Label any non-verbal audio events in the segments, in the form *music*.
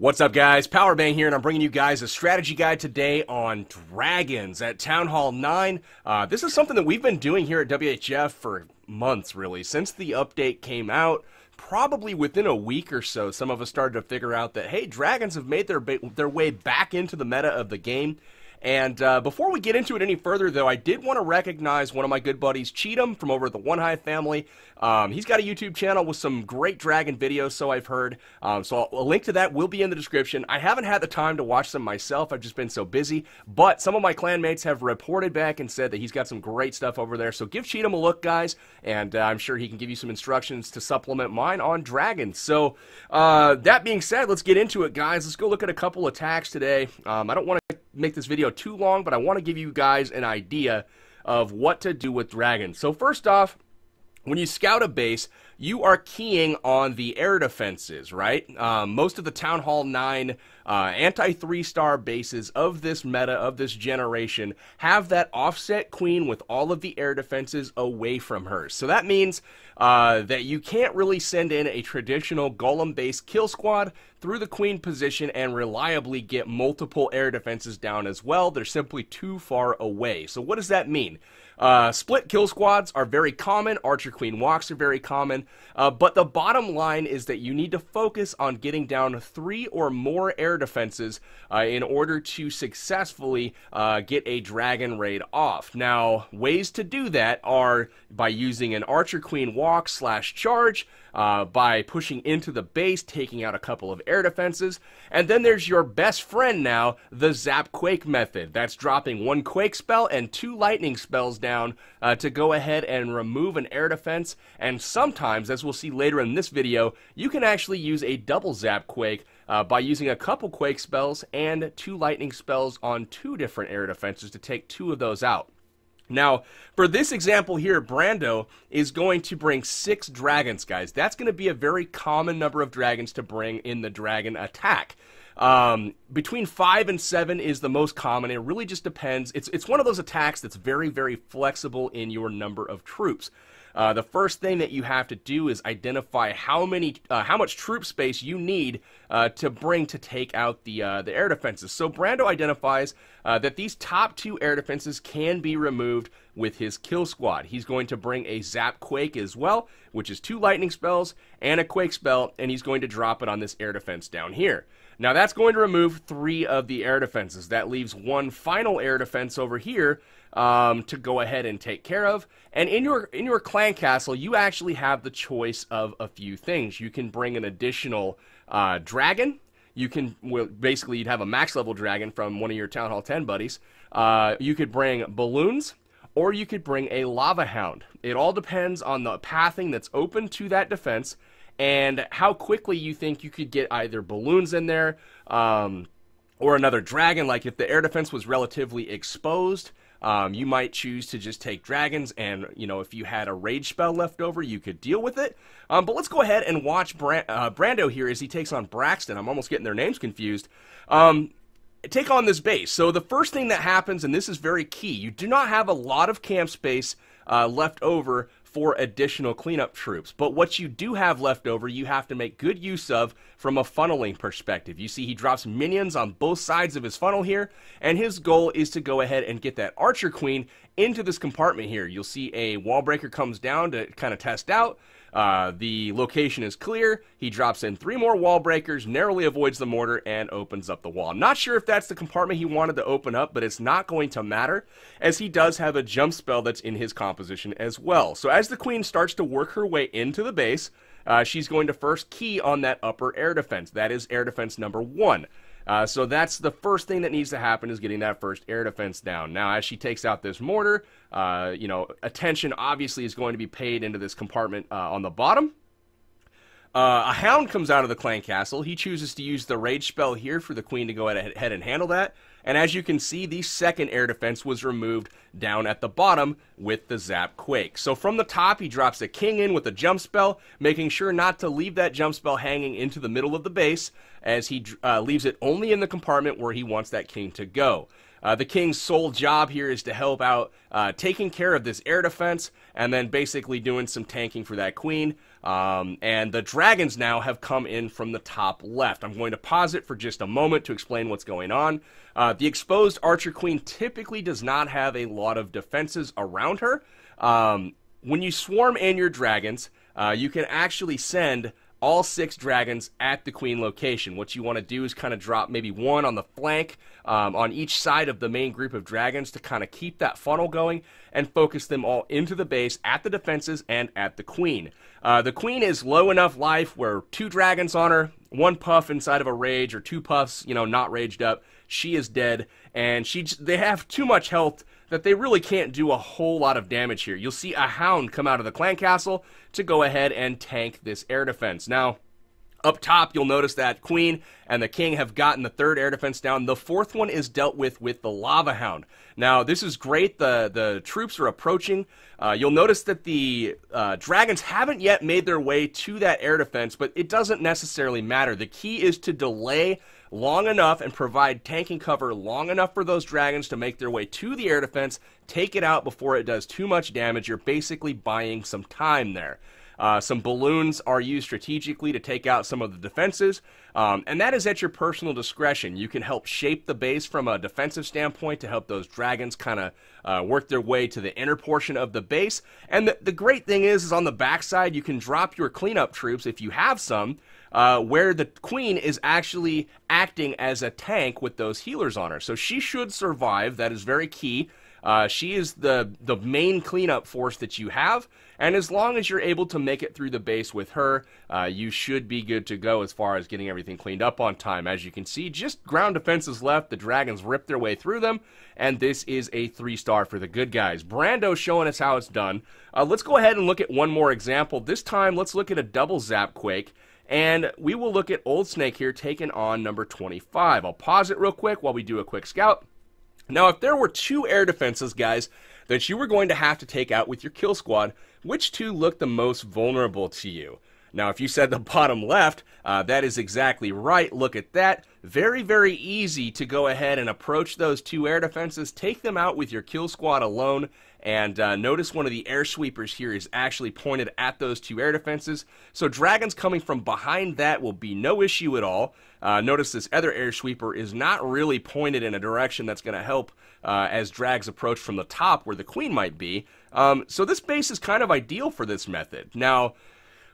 What's up, guys? Powerbang here, and I'm bringing you guys a strategy guide today on dragons at Town Hall 9. Uh, this is something that we've been doing here at WHF for months, really, since the update came out. Probably within a week or so, some of us started to figure out that, hey, dragons have made their, their way back into the meta of the game. And uh, before we get into it any further, though, I did want to recognize one of my good buddies, Cheetum, from over at the One Hive family. Um, he's got a YouTube channel with some great dragon videos, so I've heard. Um, so a link to that will be in the description. I haven't had the time to watch them myself. I've just been so busy. But some of my clanmates have reported back and said that he's got some great stuff over there. So give Cheetum a look, guys, and uh, I'm sure he can give you some instructions to supplement mine on dragons. So uh, that being said, let's get into it, guys. Let's go look at a couple attacks today. Um, I don't want to make this video too long, but I want to give you guys an idea of what to do with dragons. So first off, when you scout a base, you are keying on the air defenses, right? Um, most of the Town Hall 9 uh, anti three star bases of this meta, of this generation, have that offset queen with all of the air defenses away from her. So that means uh, that you can't really send in a traditional golem based kill squad through the queen position and reliably get multiple air defenses down as well. They're simply too far away. So, what does that mean? Uh, split kill squads are very common. Archer Queen walks are very common. Uh, but the bottom line is that you need to focus on getting down three or more air defenses uh, in order to successfully uh, get a dragon raid off. Now, ways to do that are by using an Archer Queen walk slash charge uh, by pushing into the base, taking out a couple of air defenses. And then there's your best friend now, the Zap Quake method. That's dropping one Quake spell and two Lightning spells down uh, to go ahead and remove an air defense. And sometimes, as we'll see later in this video, you can actually use a double Zap Quake uh, by using a couple Quake spells and two Lightning spells on two different air defenses to take two of those out. Now, for this example here, Brando is going to bring six dragons, guys. That's going to be a very common number of dragons to bring in the dragon attack. Um, between five and seven is the most common. It really just depends. It's it's one of those attacks that's very very flexible in your number of troops. Uh, the first thing that you have to do is identify how many, uh, how much troop space you need uh, to bring to take out the uh, the air defenses. So Brando identifies uh, that these top two air defenses can be removed with his kill squad. He's going to bring a Zap Quake as well, which is two lightning spells and a Quake spell, and he's going to drop it on this air defense down here. Now that's going to remove three of the air defenses. That leaves one final air defense over here um, to go ahead and take care of. And in your in your clan castle, you actually have the choice of a few things. You can bring an additional uh, dragon. You can well, basically you'd have a max level dragon from one of your Town Hall 10 buddies. Uh, you could bring balloons, or you could bring a lava hound. It all depends on the pathing that's open to that defense and how quickly you think you could get either balloons in there um, or another dragon. Like if the air defense was relatively exposed, um, you might choose to just take dragons, and you know if you had a rage spell left over, you could deal with it. Um, but let's go ahead and watch Bra- uh, Brando here as he takes on Braxton. I'm almost getting their names confused. Um, take on this base. So the first thing that happens, and this is very key, you do not have a lot of camp space uh, left over for additional cleanup troops. But what you do have left over, you have to make good use of from a funneling perspective. You see, he drops minions on both sides of his funnel here, and his goal is to go ahead and get that Archer Queen into this compartment here. You'll see a wall breaker comes down to kind of test out. Uh, the location is clear. He drops in three more wall breakers, narrowly avoids the mortar, and opens up the wall. I'm not sure if that's the compartment he wanted to open up, but it's not going to matter, as he does have a jump spell that's in his composition as well. So as the queen starts to work her way into the base, uh, she's going to first key on that upper air defense. That is air defense number one. Uh, so that's the first thing that needs to happen is getting that first air defense down. Now, as she takes out this mortar, uh, you know, attention obviously is going to be paid into this compartment uh, on the bottom. Uh, a hound comes out of the clan castle. He chooses to use the rage spell here for the queen to go ahead and handle that. And as you can see, the second air defense was removed down at the bottom with the Zap Quake. So from the top, he drops a king in with a jump spell, making sure not to leave that jump spell hanging into the middle of the base, as he uh, leaves it only in the compartment where he wants that king to go. Uh, the king's sole job here is to help out uh, taking care of this air defense and then basically doing some tanking for that queen. Um, and the dragons now have come in from the top left. I'm going to pause it for just a moment to explain what's going on. Uh, the exposed Archer Queen typically does not have a lot of defenses around her. Um, when you swarm in your dragons, uh, you can actually send all six dragons at the queen location. What you want to do is kind of drop maybe one on the flank um, on each side of the main group of dragons to kind of keep that funnel going and focus them all into the base at the defenses and at the queen. Uh, the queen is low enough life where two dragons on her, one puff inside of a rage or two puffs, you know, not raged up, she is dead, and she they have too much health that they really can't do a whole lot of damage here. You'll see a hound come out of the clan castle to go ahead and tank this air defense. Now, up top, you'll notice that Queen and the King have gotten the third air defense down. The fourth one is dealt with with the Lava Hound. Now, this is great. The, the troops are approaching. Uh, you'll notice that the uh, Dragons haven't yet made their way to that air defense, but it doesn't necessarily matter. The key is to delay long enough and provide tanking cover long enough for those dragons to make their way to the air defense, take it out before it does too much damage. You're basically buying some time there. Uh, some balloons are used strategically to take out some of the defenses, um, and that is at your personal discretion. You can help shape the base from a defensive standpoint to help those dragons kind of uh, work their way to the inner portion of the base. And the, the great thing is, is on the backside, you can drop your cleanup troops if you have some. Uh, where the queen is actually acting as a tank with those healers on her. So she should survive. That is very key. Uh, she is the the main cleanup force that you have, and as long as you're able to make it through the base with her, uh, you should be good to go as far as getting everything cleaned up on time. As you can see, just ground defenses left. The dragons rip their way through them, and this is a three star for the good guys. Brando showing us how it's done. Uh, let's go ahead and look at one more example. This time, let's look at a double zap quake. And we will look at Old Snake here taking on number 25. I'll pause it real quick while we do a quick scout. Now, if there were two air defenses, guys, that you were going to have to take out with your kill squad, which two look the most vulnerable to you? Now, if you said the *laughs* bottom left, uh, that is exactly right. Look at that. Very, very easy to go ahead and approach those two air defenses, take them out with your kill squad alone, and uh, notice one of the air sweepers here is actually pointed at those two air defenses. So dragons coming from behind that will be no issue at all. Uh, notice this other air sweeper is not really pointed in a direction that's going to help uh, as drags approach from the top where the queen might be. Um, so this base is kind of ideal for this method. Now,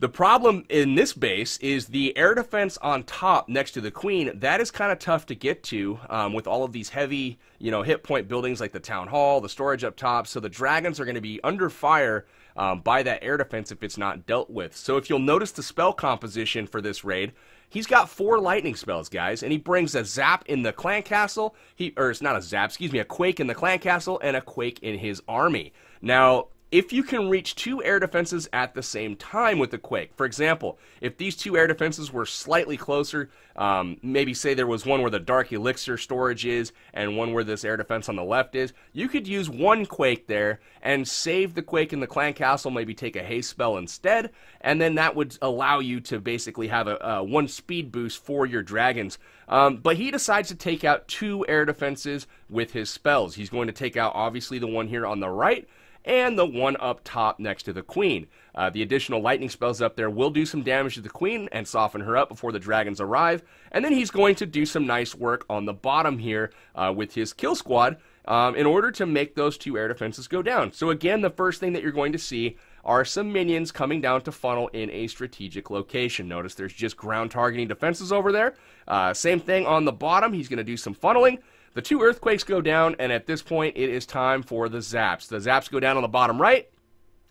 the problem in this base is the air defense on top next to the queen. That is kind of tough to get to um, with all of these heavy, you know, hit point buildings like the town hall, the storage up top. So the dragons are going to be under fire um, by that air defense if it's not dealt with. So if you'll notice the spell composition for this raid, he's got four lightning spells, guys, and he brings a zap in the clan castle. He or it's not a zap, excuse me, a quake in the clan castle and a quake in his army. Now if you can reach two air defenses at the same time with the Quake. For example, if these two air defenses were slightly closer, um, maybe say there was one where the Dark Elixir storage is and one where this air defense on the left is, you could use one Quake there and save the Quake in the Clan Castle, maybe take a haste spell instead, and then that would allow you to basically have a, a one speed boost for your dragons. Um, but he decides to take out two air defenses with his spells. He's going to take out obviously the one here on the right and the one up top next to the queen. Uh, the additional lightning spells up there will do some damage to the queen and soften her up before the dragons arrive. And then he's going to do some nice work on the bottom here uh, with his kill squad um, in order to make those two air defenses go down. So again, the first thing that you're going to see are some minions coming down to funnel in a strategic location. Notice there's just ground targeting defenses over there. Uh, same thing on the bottom. He's going to do some funneling. The two earthquakes go down, and at this point, it is time for the zaps. The zaps go down on the bottom right,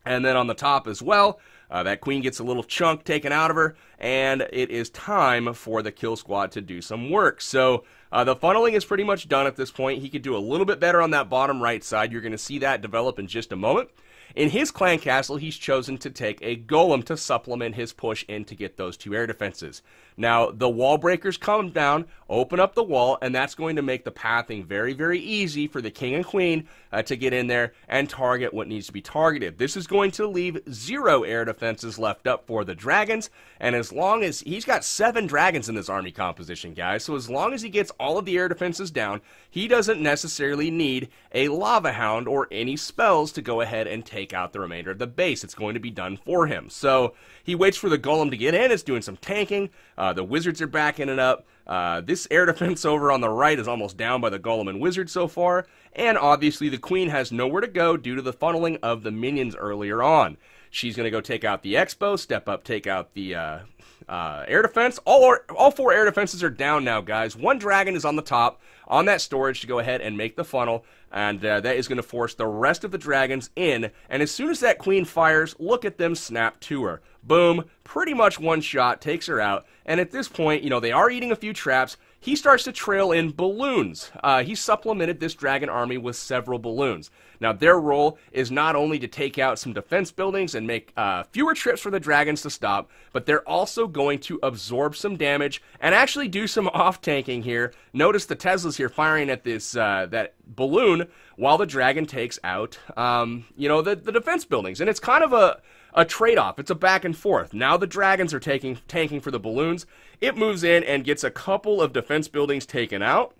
and then on the top as well. Uh, that queen gets a little chunk taken out of her, and it is time for the kill squad to do some work. So uh, the funneling is pretty much done at this point. He could do a little bit better on that bottom right side. You're going to see that develop in just a moment. In his clan castle, he's chosen to take a golem to supplement his push in to get those two air defenses. Now, the wall breakers come down, open up the wall, and that's going to make the pathing very, very easy for the king and queen uh, to get in there and target what needs to be targeted. This is going to leave zero air defenses left up for the dragons, and as long as he's got seven dragons in this army composition, guys, so as long as he gets all of the air defenses down, he doesn't necessarily need a lava hound or any spells to go ahead and take out the remainder of the base. It's going to be done for him. So he waits for the golem to get in. It's doing some tanking. Uh, the wizards are backing it up. Uh, this air *laughs* defense over on the right is almost down by the golem and wizard so far. And obviously, the queen has nowhere to go due to the funneling of the minions earlier on. She's going to go take out the X-Bow, step up, take out the uh, uh, air defense. All, our, all four air defenses are down now, guys. One dragon is on the top on that storage to go ahead and make the funnel, and uh, that is going to force the rest of the dragons in. And as soon as that queen fires, look at them snap to her. Boom, pretty much one shot takes her out. And at this point, you know, they are eating a few traps he starts to trail in balloons. Uh, he supplemented this dragon army with several balloons. Now, their role is not only to take out some defense buildings and make uh, fewer trips for the dragons to stop, but they're also going to absorb some damage and actually do some *laughs* off tanking here. Notice the Teslas here firing at this uh, that balloon while the dragon takes out, um, you know, the, the defense buildings. And it's kind of a a trade off. It's a back and forth. Now the Dragons are taking tanking for the balloons. It moves in and gets a couple of defense buildings taken out.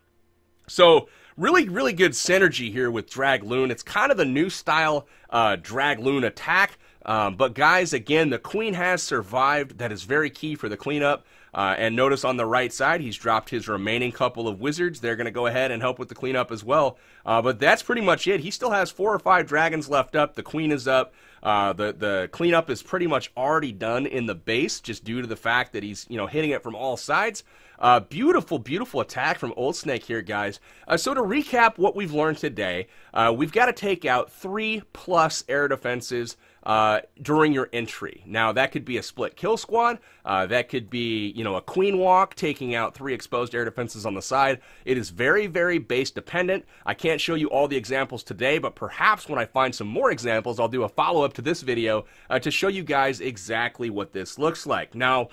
So really, really good synergy here with Dragloon. It's kind of the new style uh, Dragloon attack. Um, but guys, again, the queen has survived. That is very key for the cleanup. Uh, and notice on the right side, he's dropped his remaining couple of wizards. They're going to go ahead and help with the cleanup as well. Uh, but that's pretty much it. He still has four or five dragons left up. The queen is up. Uh, the the cleanup is pretty much already done in the base, just due to the fact that he's you know hitting it from all sides. Uh, beautiful, beautiful attack from Old Snake here, guys. Uh, so to recap what we've learned today, uh, we've got to take out three plus air defenses uh, during your entry. Now that could be a split kill squad. Uh, that could be you know a queen walk taking out three exposed air defenses on the side. It is very, very base dependent. I can't show you all the examples today, but perhaps when I find some more examples, I'll do a follow up to this video uh, to show you guys exactly what this looks like. Now.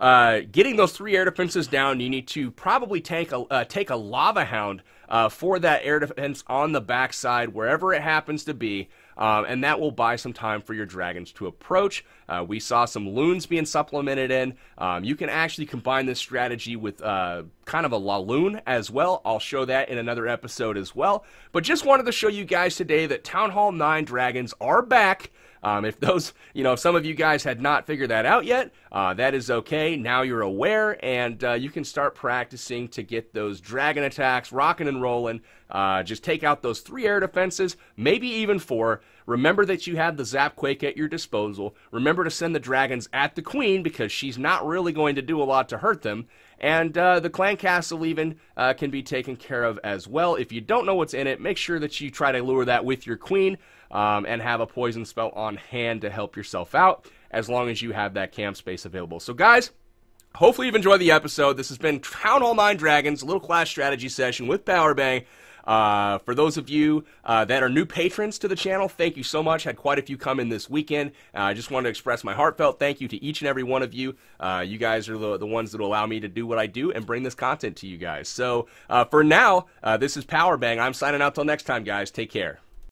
Uh, getting those three air defenses down, you need to probably take a uh, take a lava hound uh, for that air defense on the backside, wherever it happens to be. Um, and that will buy some time for your dragons to approach. Uh, we saw some loons being supplemented in. Um, you can actually combine this strategy with uh, kind of a La Loon as well. I'll show that in another episode as well. But just wanted to show you guys today that Town Hall 9 dragons are back. Um, if those, you know, if some of you guys had not figured that out yet, uh, that is okay. Now you're aware, and uh, you can start practicing to get those dragon attacks rocking and rolling. Uh, just take out those three air defenses, maybe even four. Remember that you have the Zap Quake at your disposal. Remember to send the dragons at the queen because she's not really going to do a lot to hurt them. And uh, the clan castle even uh, can be taken care of as well. If you don't know what's in it, make sure that you try to lure that with your queen um, and have a poison spell on hand to help yourself out as long as you have that camp space available. So, guys, hopefully you've enjoyed the episode. This has been Town Hall 9 Dragons, a little clash strategy session with Powerbang. Uh, for those of you uh, that are new patrons to the channel, thank you so much. Had quite a few come in this weekend. Uh, I just wanted to express my heartfelt thank you to each and every one of you. Uh, you guys are the, the ones that allow me to do what I do and bring this content to you guys. So uh, for now, this is Powerbang. I'm signing out till next time, guys. Take care.